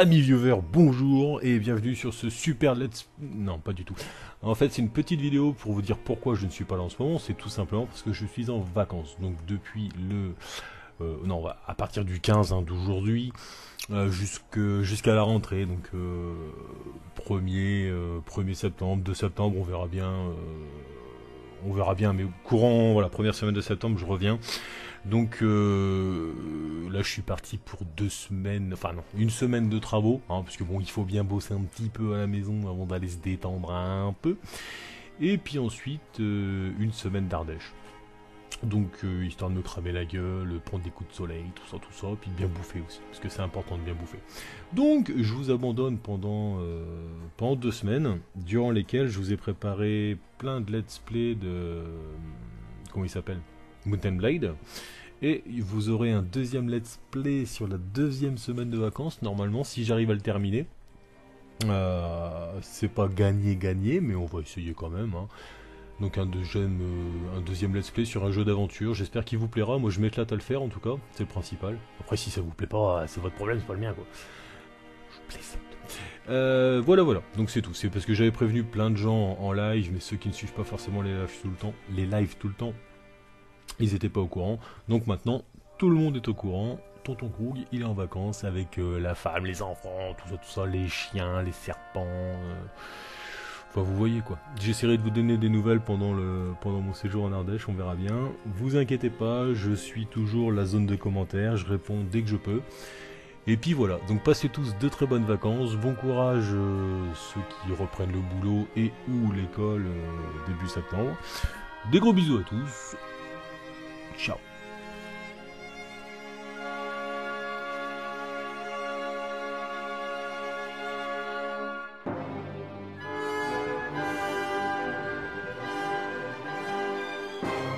Amis viewers, bonjour et bienvenue sur ce super let's... Non, pas du tout. En fait, c'est une petite vidéo pour vous dire pourquoi je ne suis pas là en ce moment. C'est tout simplement parce que je suis en vacances. Donc depuis le... Euh, non, à partir du 15 hein, d'aujourd'hui euh, jusqu'à la rentrée. Donc 1er, euh, 1er septembre, 2 septembre, on verra bien. on verra bien, mais courant, voilà, première semaine de septembre, je reviens. Donc euh, là, je suis parti pour deux semaines, enfin non, une semaine de travaux, hein, parce que bon, il faut bien bosser un petit peu à la maison avant d'aller se détendre un peu. Et puis ensuite, euh, une semaine d'Ardèche. Donc, euh, histoire de me cramer la gueule, prendre des coups de soleil, tout ça, tout ça, puis bien bouffer aussi, parce que c'est important de bien bouffer. Donc, je vous abandonne pendant, pendant deux semaines, durant lesquelles je vous ai préparé plein de let's play de... Comment il s'appelle? Mountain Blade. Et vous aurez un deuxième let's play sur la deuxième semaine de vacances, normalement, si j'arrive à le terminer. Euh, c'est pas gagné gagné, mais on va essayer quand même. Hein. Donc un deuxième, euh, un deuxième let's play sur un jeu d'aventure. J'espère qu'il vous plaira. Moi, je m'éclate à le faire en tout cas. C'est le principal. Après, si ça vous plaît pas, c'est votre problème, c'est pas le mien quoi. Je plaisante. Euh, voilà, voilà. Donc c'est tout. C'est parce que j'avais prévenu plein de gens en live, mais ceux qui ne suivent pas forcément les tout les lives tout le temps, ils n'étaient pas au courant. Donc maintenant, tout le monde est au courant. Tonton Krug, il est en vacances avec euh, la femme, les enfants, tout ça, tout ça, les chiens, les serpents. Euh. Enfin, vous voyez quoi. J'essaierai de vous donner des nouvelles pendant, le, pendant mon séjour en Ardèche, on verra bien. Vous inquiétez pas, je suis toujours la zone de commentaires, je réponds dès que je peux. Et puis voilà, donc passez tous de très bonnes vacances, bon courage euh, ceux qui reprennent le boulot et ou l'école début septembre. Des gros bisous à tous, Tchau. thank